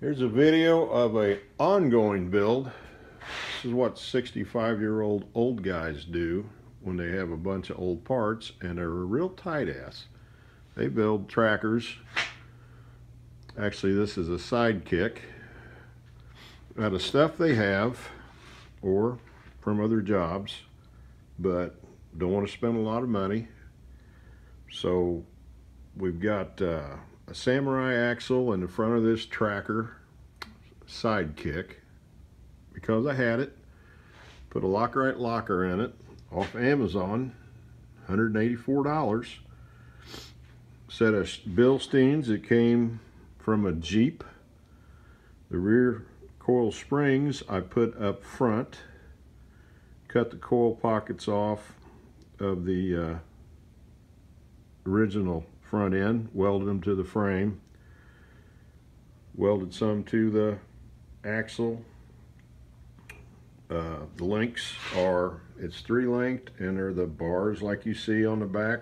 Here's a video of a ongoing build. This is what 65 year old old guys do when they have a bunch of old parts and they're a real tight ass. They build trackers. Actually, this is a sidekick. Out of stuff they have or from other jobs, but don't want to spend a lot of money. So we've got uh, a samurai axle in the front of this tracker sidekick because I had it. Put a Lock-Right locker in it off Amazon, $184. Set of Bilsteins that came from a Jeep. The rear coil springs I put up front. Cut the coil pockets off of the uh, original front end, welded them to the frame, welded some to the axle. Uh, the links are, it's three linked and they're the bars like you see on the back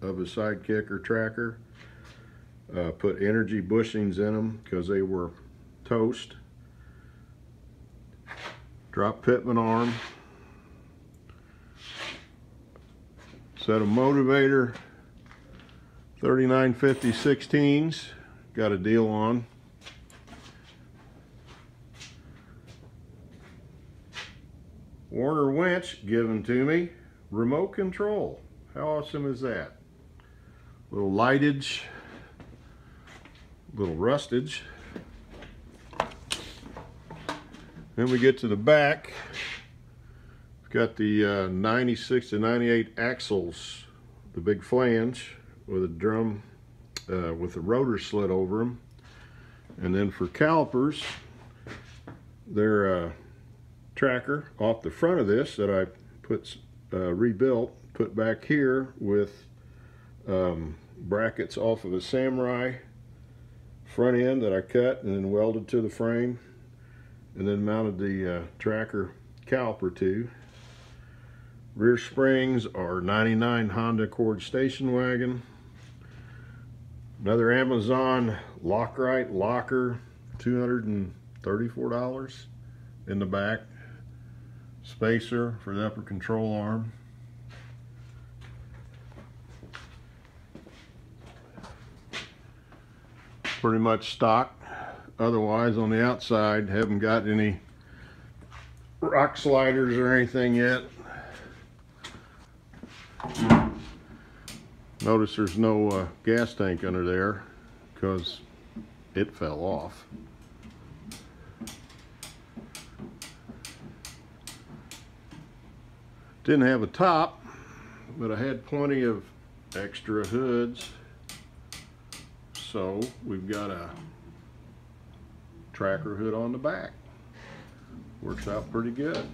of a sidekick or tracker. Uh, put energy bushings in them because they were toast. Drop pitman arm. Set a motivator 3950 16s. Got a deal on. Warner winch given to me. Remote control. How awesome is that? Little lightage. Little rustage. Then we get to the back. We've got the uh, 96 to 98 axles, the big flange with a drum uh, with a rotor slit over them. And then for calipers, they're a tracker off the front of this that I put uh, rebuilt, put back here with um, brackets off of a Samurai front end that I cut and then welded to the frame and then mounted the uh, tracker caliper to. Rear springs are 99 Honda Accord station wagon. Another Amazon Lock-Right locker, $234 in the back. Spacer for the upper control arm. Pretty much stock. Otherwise on the outside, haven't got any rock sliders or anything yet. Notice there's no uh, gas tank under there because it fell off. Didn't have a top, but I had plenty of extra hoods. So we've got a tracker hood on the back. Works out pretty good.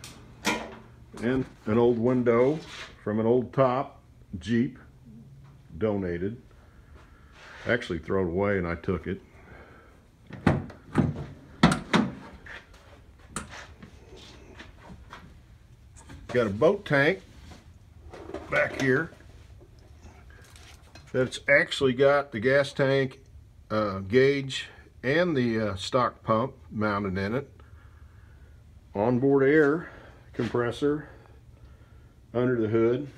And an old window from an old top Jeep donated. Actually thrown away and I took it. Got a boat tank back here that's actually got the gas tank uh, gauge and the uh, stock pump mounted in it. Onboard air compressor under the hood.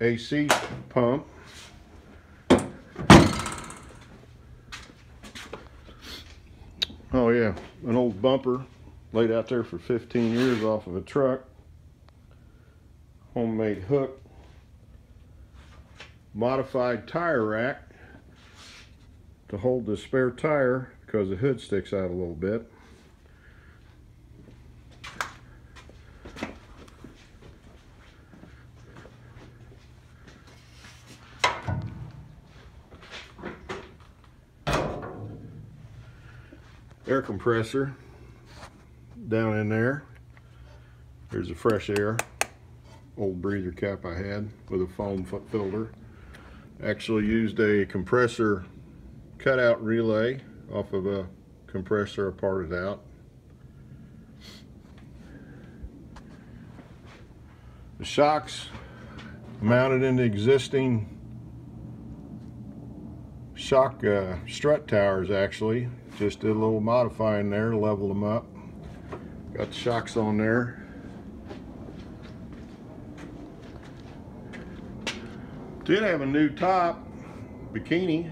AC pump. Oh yeah, an old bumper laid out there for 15 years off of a truck. Homemade hook. Modified tire rack to hold the spare tire because the hood sticks out a little bit. Air compressor down in there. There's a fresh air, old breather cap I had with a foam filter. Actually used a compressor cutout relay off of a compressor I parted out. The shocks mounted into existing shock uh, strut towers actually. Just did a little modifying there, leveled them up. Got the shocks on there. Did have a new top, bikini.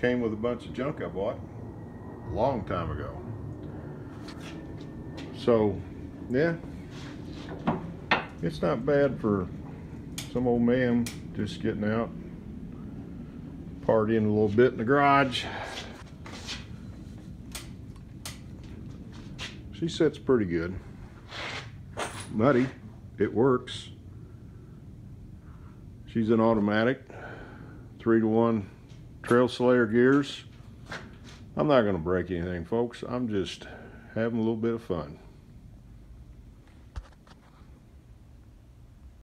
Came with a bunch of junk I bought a long time ago. So, yeah, it's not bad for some old man just getting out, partying a little bit in the garage. She sits pretty good. Nutty, it works. She's an automatic, three to one Trail Slayer gears. I'm not gonna break anything, folks. I'm just having a little bit of fun.